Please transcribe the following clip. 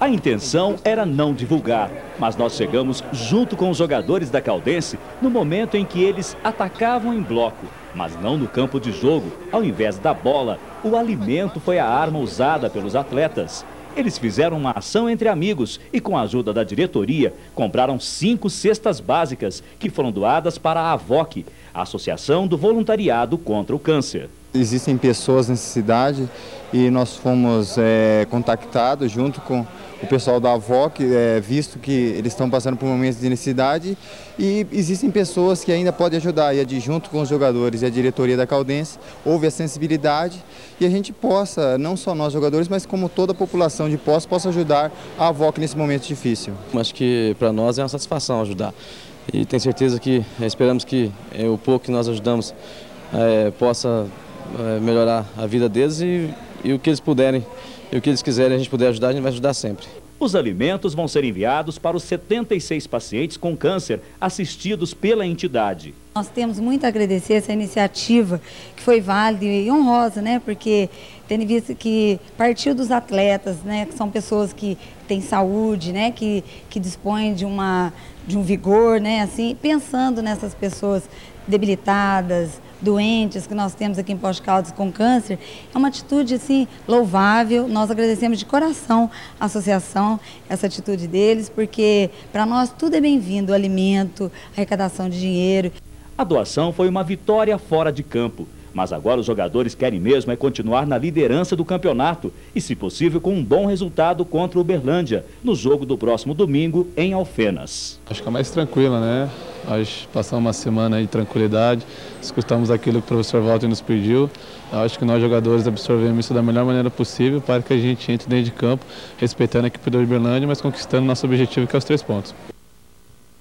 A intenção era não divulgar, mas nós chegamos junto com os jogadores da Caldense no momento em que eles atacavam em bloco, mas não no campo de jogo. Ao invés da bola, o alimento foi a arma usada pelos atletas. Eles fizeram uma ação entre amigos e, com a ajuda da diretoria, compraram cinco cestas básicas que foram doadas para a AVOC, a Associação do Voluntariado contra o Câncer. Existem pessoas nessa cidade e nós fomos é, contactados junto com o pessoal da AVOC, é, visto que eles estão passando por momentos de necessidade e existem pessoas que ainda podem ajudar e de junto com os jogadores e a diretoria da Caldense houve a sensibilidade e a gente possa, não só nós jogadores, mas como toda a população de Poços possa ajudar a AVOC nesse momento difícil. Acho que para nós é uma satisfação ajudar e tenho certeza que esperamos que é, o pouco que nós ajudamos é, possa é, melhorar a vida deles e, e o que eles puderem e o que eles quiserem a gente puder ajudar, a gente vai ajudar sempre. Os alimentos vão ser enviados para os 76 pacientes com câncer assistidos pela entidade. Nós temos muito a agradecer essa iniciativa que foi válida e honrosa, né? Porque tendo visto que partiu dos atletas, né? Que são pessoas que têm saúde, né? Que, que dispõem de, uma, de um vigor, né? Assim, pensando nessas pessoas debilitadas, doentes que nós temos aqui em Pós Caldas com câncer, é uma atitude assim louvável. Nós agradecemos de coração a associação, essa atitude deles, porque para nós tudo é bem-vindo, alimento, arrecadação de dinheiro. A doação foi uma vitória fora de campo. Mas agora os jogadores querem mesmo é continuar na liderança do campeonato e, se possível, com um bom resultado contra o Uberlândia, no jogo do próximo domingo em Alfenas. Acho que é mais tranquila, né? Nós passamos uma semana de tranquilidade, escutamos aquilo que o professor Walter nos pediu. Acho que nós jogadores absorvemos isso da melhor maneira possível para que a gente entre dentro de campo, respeitando a equipe do Uberlândia, mas conquistando nosso objetivo que é os três pontos.